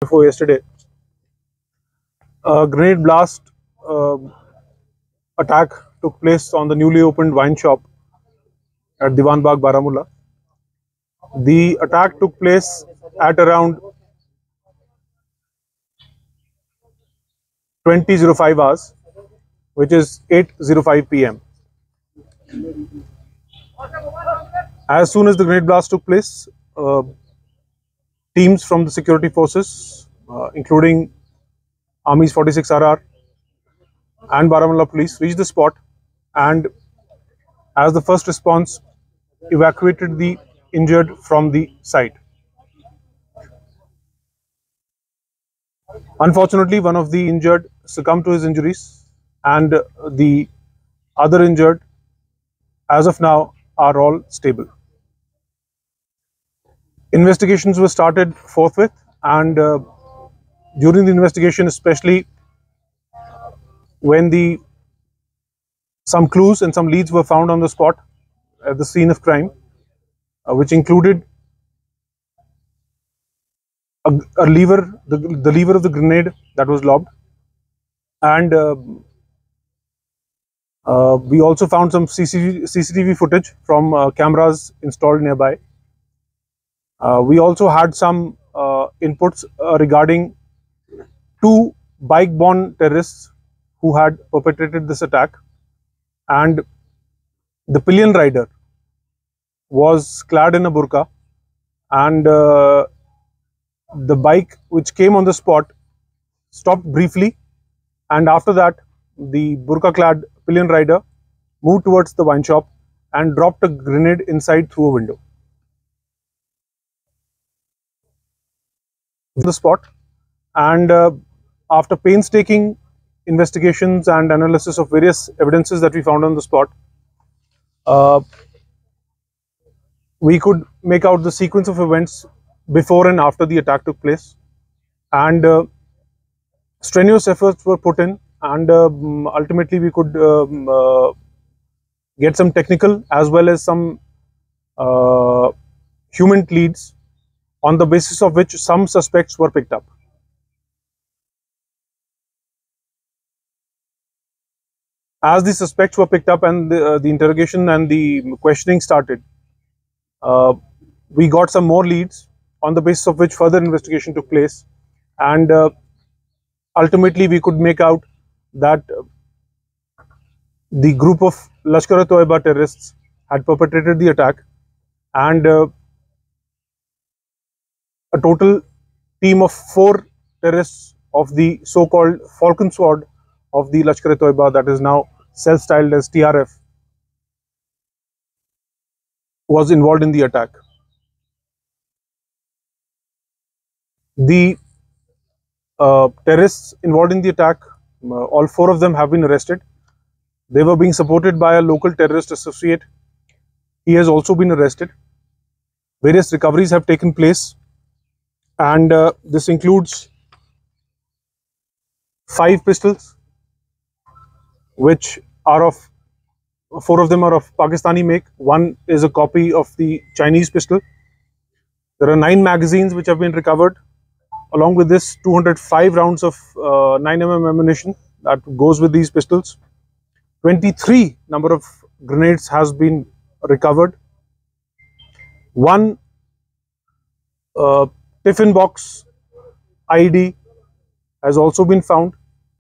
before yesterday. A grenade blast uh, attack took place on the newly opened wine shop at Diwan Bagh, Baramulla. The attack took place at around 20.05 hours, which is 8.05 pm. As soon as the grenade blast took place, uh, teams from the security forces, uh, including Army's 46 RR and Baramulla police, reached the spot and, as the first response, evacuated the injured from the site. Unfortunately, one of the injured succumbed to his injuries, and the other injured, as of now, are all stable. Investigations were started forthwith, and uh, during the investigation, especially when the some clues and some leads were found on the spot at the scene of crime, uh, which included a, a lever, the, the lever of the grenade that was lobbed, and uh, uh, we also found some CCTV, CCTV footage from uh, cameras installed nearby. Uh, we also had some uh, inputs uh, regarding two bike-borne terrorists who had perpetrated this attack, and the pillion rider was clad in a burqa, and uh, the bike which came on the spot stopped briefly, and after that, the burqa-clad pillion rider moved towards the wine shop and dropped a grenade inside through a window. The spot, and uh, after painstaking investigations and analysis of various evidences that we found on the spot, uh, we could make out the sequence of events before and after the attack took place, and uh, strenuous efforts were put in and um, ultimately we could um, uh, get some technical as well as some uh, human leads on the basis of which some suspects were picked up. As the suspects were picked up and the, uh, the interrogation and the questioning started, uh, we got some more leads on the basis of which further investigation took place and uh, ultimately we could make out that the group of Lashkar-e-Toiba terrorists had perpetrated the attack and uh, a total team of four terrorists of the so-called Falcon Squad of the Lashkar-e-Toiba that is now self-styled as TRF was involved in the attack. The uh, terrorists involved in the attack uh, all four of them have been arrested. They were being supported by a local terrorist associate. He has also been arrested. Various recoveries have taken place and uh, this includes five pistols which are of four of them are of Pakistani make. One is a copy of the Chinese pistol. There are nine magazines which have been recovered along with this 205 rounds of uh, 9mm ammunition that goes with these pistols 23 number of grenades has been recovered one uh, tiffin box ID has also been found